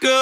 Comes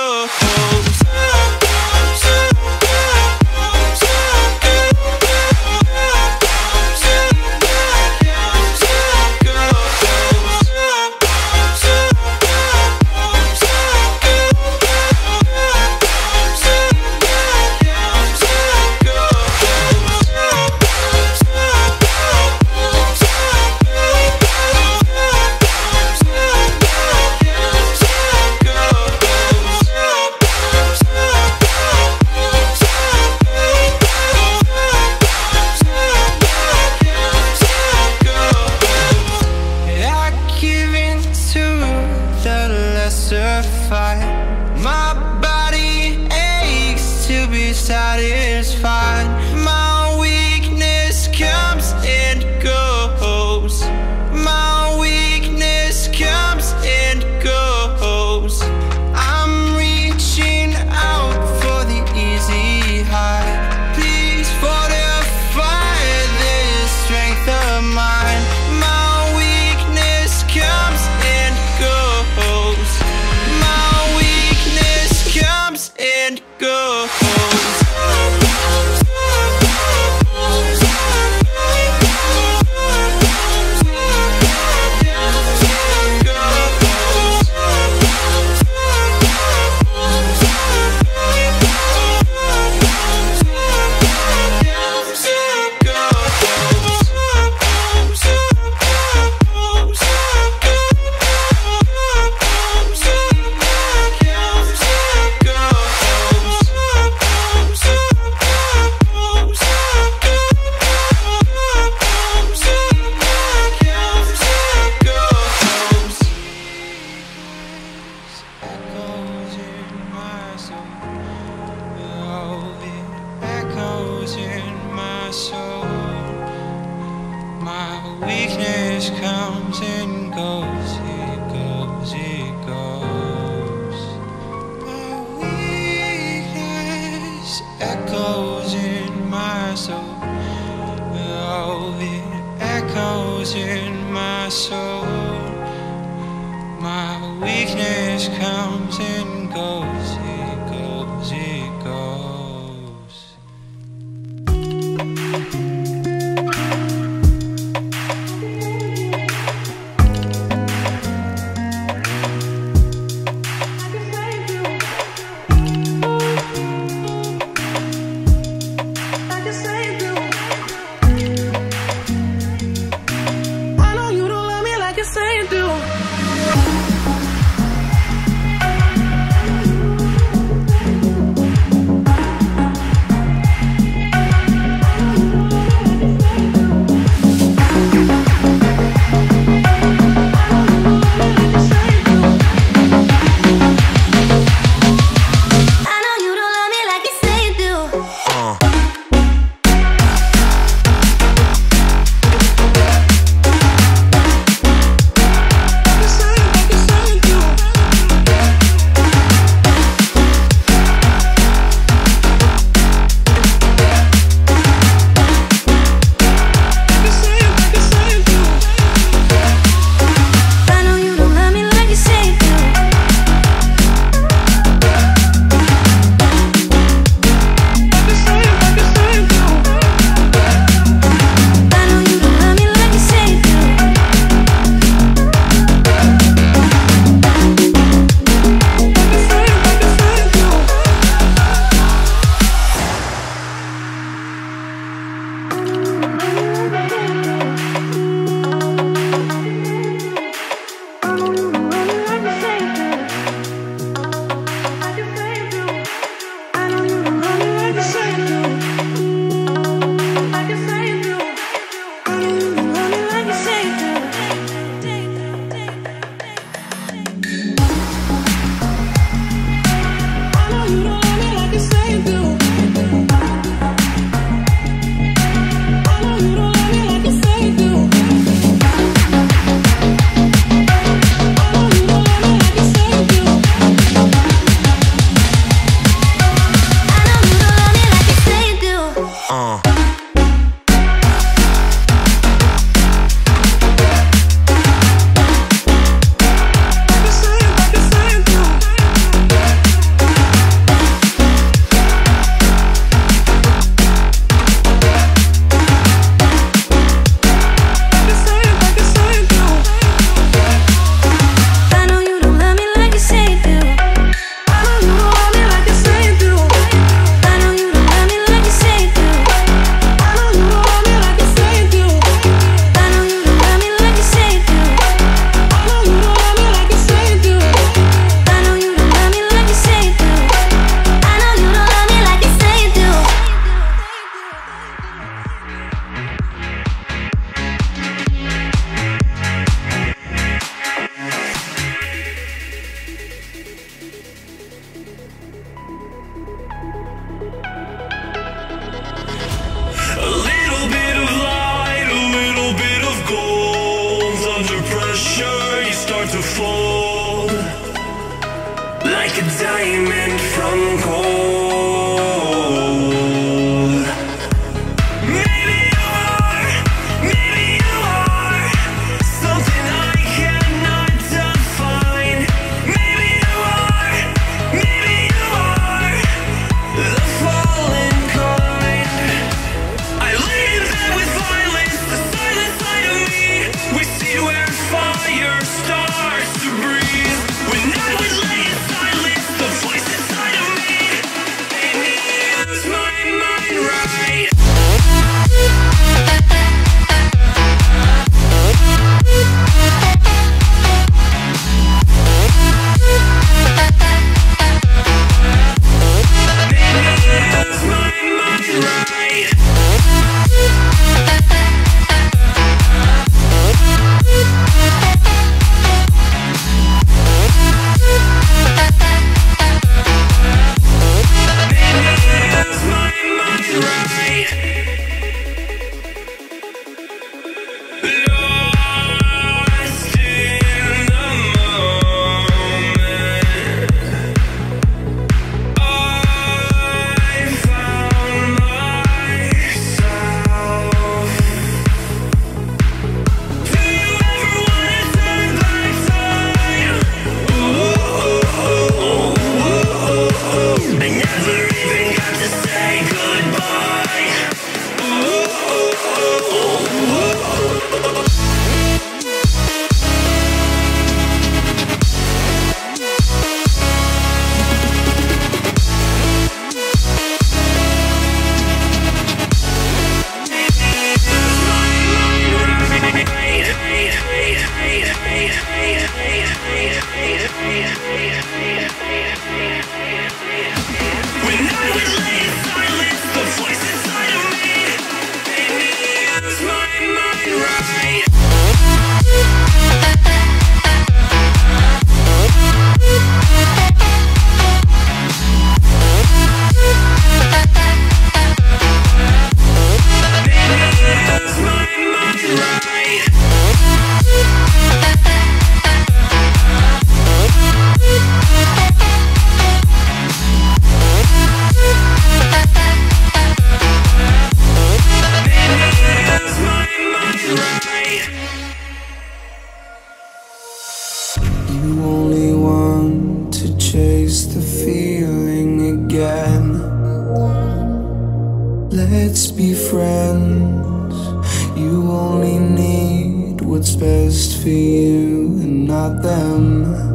comes and goes. It goes, it goes. My weakness echoes in my soul. Oh, it echoes in my soul. My weakness comes and goes, Let's best for you and not them.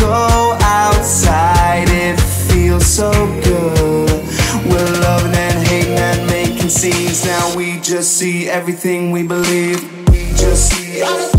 Go outside, it feels so good. We're loving and hating and making scenes. Now we just see everything we believe. We just see.